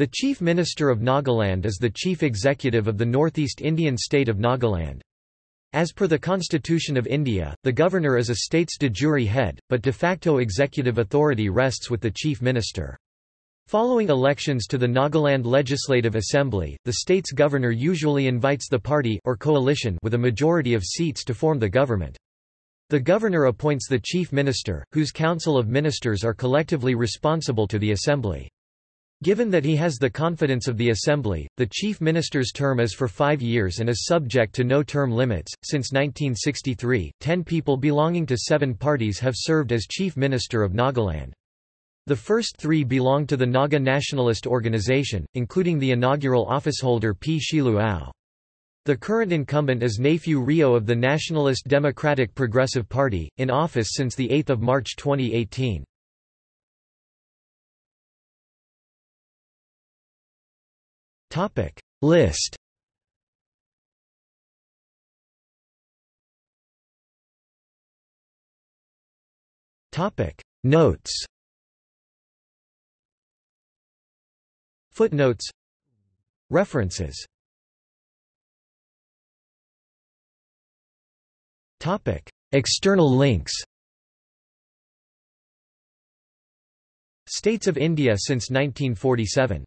The Chief Minister of Nagaland is the chief executive of the Northeast Indian state of Nagaland. As per the Constitution of India, the Governor is a state's de jure head, but de facto executive authority rests with the Chief Minister. Following elections to the Nagaland Legislative Assembly, the state's governor usually invites the party or coalition with a majority of seats to form the government. The governor appoints the chief minister, whose council of ministers are collectively responsible to the assembly. Given that he has the confidence of the Assembly, the Chief Minister's term is for five years and is subject to no term limits. Since 1963, ten people belonging to seven parties have served as Chief Minister of Nagaland. The first three belong to the Naga Nationalist Organization, including the inaugural officeholder P. Shilu Ao. The current incumbent is Neiphiu Rio of the Nationalist Democratic Progressive Party, in office since 8 March 2018. Topic. List. Topic. Notes. Footnotes. References. Topic. External links. States of India since 1947